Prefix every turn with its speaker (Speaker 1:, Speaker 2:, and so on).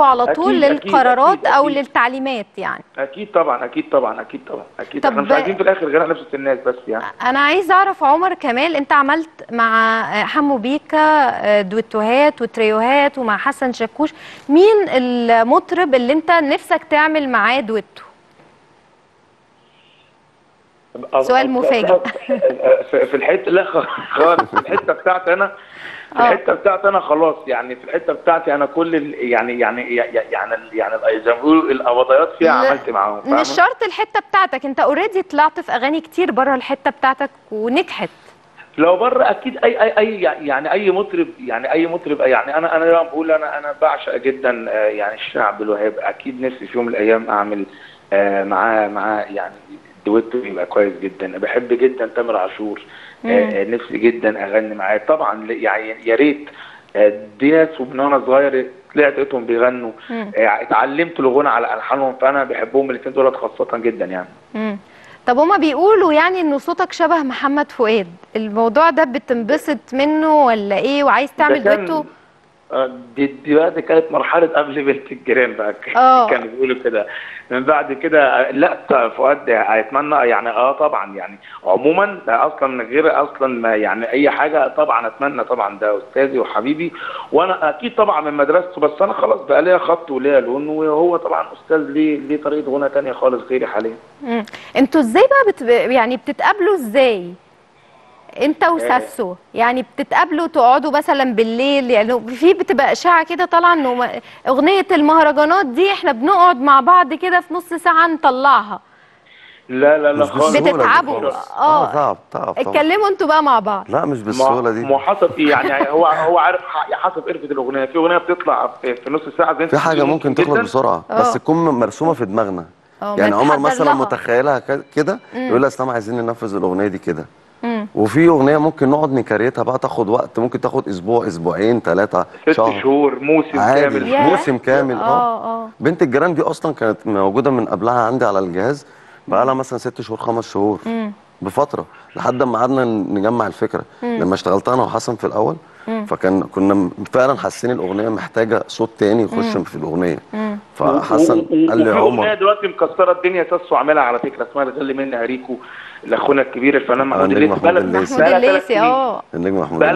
Speaker 1: على طول للقرارات
Speaker 2: أكيد،
Speaker 1: أو
Speaker 2: أكيد.
Speaker 1: للتعليمات يعني.
Speaker 2: أكيد طبعا أكيد طبعا أكيد طبعا أكيد
Speaker 1: طب
Speaker 2: إحنا مش عايزين في الآخر غير نفس الناس بس يعني.
Speaker 1: أنا عايز أعرف عمر كمال أنت عملت مع حمو بيكا دويتوهات وتريوهات ومع حسن شاكوش. مين المطرب اللي أنت نفسك تعمل معاه دويتو؟ سؤال مفاجئ.
Speaker 2: في في الحتة لا خالص في الحتة بتاعتي أنا في. الحتة بتاعتي أنا خلاص يعني في الحتة بتاعتي أنا كل ال- يعني يعني يعني يعني يعني زي ما بيقولوا القبضيات فيها عملت معاهم؟
Speaker 1: مش شرط الحتة بتاعتك أنت اوريدي طلعت في أغاني كتير بره الحتة بتاعتك ونجحت
Speaker 2: لو بره أكيد أي أي أي يعني أي مطرب يعني أي مطرب يعني أنا أنا بقول أنا أنا بعشق جدا يعني الشيخ عبد الوهاب أكيد نفسي في يوم من الأيام أعمل معاه معاه يعني دويتو يبقى كويس جدا. بحب جدا تامر عاشور. آه، آه، نفسي جدا أغني معاه. طبعا يعني يا ريت آه، دي ناس ومن وأنا صغير طلعت لقيتهم بيغنوا. آه، اتعلمت الغنى على ألحانهم فأنا بحبهم الاثنين دول خاصة جدا يعني.
Speaker 1: مم. طب هما بيقولوا يعني ان صوتك شبه محمد فؤاد. الموضوع ده بتنبسط منه ولا إيه؟ وعايز تعمل دويتو؟
Speaker 2: دي دي بقى دي كانت مرحلة قبل بنت الجيران بقى.
Speaker 1: آه.
Speaker 2: كانوا بيقولوا كده. من بعد كده لا فؤاد هيتمنى يعني آه طبعا يعني. عموما ده أصلا من غير أصلا ما يعني أي حاجة طبعا أتمنى طبعا ده أستاذي وحبيبي. وأنا أكيد طبعا من مدرسته بس أنا خلاص بقى ليا خط وليا لون وهو طبعا أستاذ ليه ليه طريقة غنى تانية خالص غيري حاليا.
Speaker 1: أنتوا إزاي بقى بت... يعني بتتقابلوا إزاي؟ انت وساسو يعني بتتقابلوا تقعدوا مثلا بالليل يعني في بتبقى إشاعة كده طالعة إنه م- أغنية المهرجانات دي إحنا بنقعد مع بعض كده في نص ساعة نطلعها
Speaker 2: لا لا لا خالص
Speaker 1: بتتعبوا. آه.
Speaker 3: آه تعب تعب طبعا
Speaker 1: اتكلموا أنتوا بقى مع بعض
Speaker 3: لا مش بالسهولة دي
Speaker 2: ما حسب إيه يعني هو هو عارف ح- حسب قرفة الأغنية في أغنية بتطلع في, نص ساعة زي
Speaker 3: في
Speaker 2: حاجة
Speaker 3: ممكن. تخلص بسرعة
Speaker 1: آه.
Speaker 3: بس تكون مرسومة في دماغنا
Speaker 1: آه
Speaker 3: يعني عمر مثلا
Speaker 1: لها.
Speaker 3: متخيلها ك- كده يقول لي اسلام عايزين ننفذ الأغنية دي كده. وفي أغنية ممكن نقعد نكريتها بقى تاخد وقت ممكن تاخد أسبوع أسبوعين ثلاثة
Speaker 2: ست
Speaker 3: شهر.
Speaker 2: شهور موسم
Speaker 3: عادي.
Speaker 2: كامل.
Speaker 1: ياه.
Speaker 3: موسم كامل آه
Speaker 1: آه. آه.
Speaker 3: بنت الجيران دي أصلا كانت موجودة من قبلها عندي على الجهاز بقى لها مثلا ست شهور خمس شهور.
Speaker 1: مم.
Speaker 3: بفترة لحد ما قعدنا نجمع الفكرة. لما اشتغلت أنا وحسن في الأول فكان كنا فعلا حاسين الأغنية محتاجة صوت تاني يخش في الأغنية. فحسن قال لي عمر
Speaker 2: دلوقتي مكسرة الدنيا ساسو عاملها على فكرة اسمها الغل مني هريكو لأخونا الكبير الفنان محمود
Speaker 3: النجم
Speaker 2: الليثي
Speaker 3: الليثي.
Speaker 1: محمود الليثي. آه
Speaker 3: النجم محمود